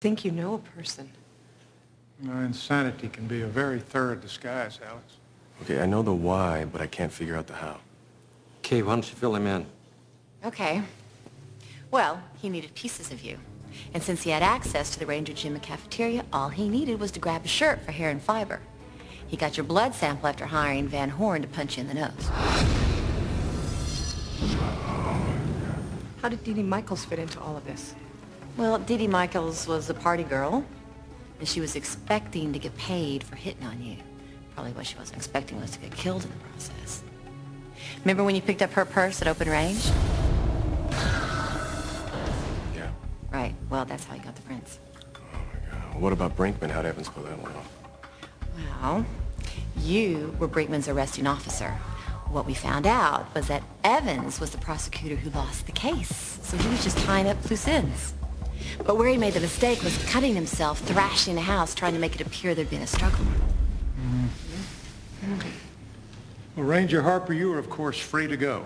think you know a person. You know, insanity can be a very thorough disguise, Alex. Okay, I know the why, but I can't figure out the how. Okay, why don't you fill him in? Okay. Well, he needed pieces of you. And since he had access to the Ranger Gym and cafeteria, all he needed was to grab a shirt for hair and fiber. He got your blood sample after hiring Van Horn to punch you in the nose. How did Dee Dee Michaels fit into all of this? Well, Dee Michaels was a party girl, and she was expecting to get paid for hitting on you. Probably what she wasn't expecting was to get killed in the process. Remember when you picked up her purse at open range? Yeah. Right. Well, that's how you got the prints. Oh my God. What about Brinkman? How'd Evans pull that one off? Well, you were Brinkman's arresting officer. What we found out was that Evans was the prosecutor who lost the case, so he was just tying up loose ends. But where he made the mistake was cutting himself, thrashing the house, trying to make it appear there'd been a struggle. Well, Ranger Harper, you are, of course, free to go.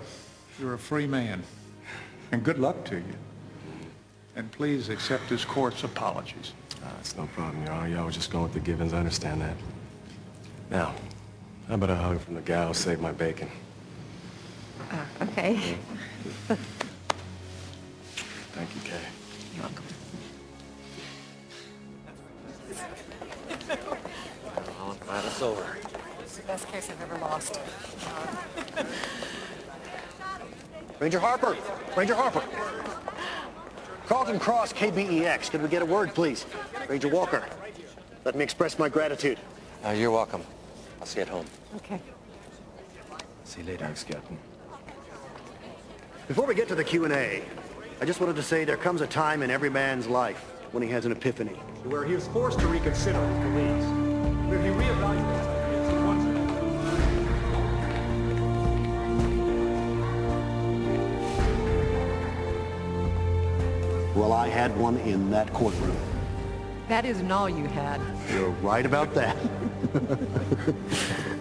You're a free man. And good luck to you. And please accept this court's apologies. Uh, it's no problem, Your Honor. Y'all was just going with the givens. I understand that. Now, how about a hug from the gal who saved my bacon? Okay. Thank you, Kay. You're welcome. Well, I'm glad it's over. It's the best case I've ever lost. Ranger Harper! Ranger Harper! Carlton Cross, KBEX. Could we get a word, please? Ranger Walker, let me express my gratitude. Uh, you're welcome. I'll see you at home. Okay. See you later. Thanks, Captain. Before we get to the Q&A, I just wanted to say there comes a time in every man's life when he has an epiphany. where he is forced to reconsider his beliefs, where he reevaluates ideas he once Well, I had one in that courtroom. That isn't all you had. You're right about that.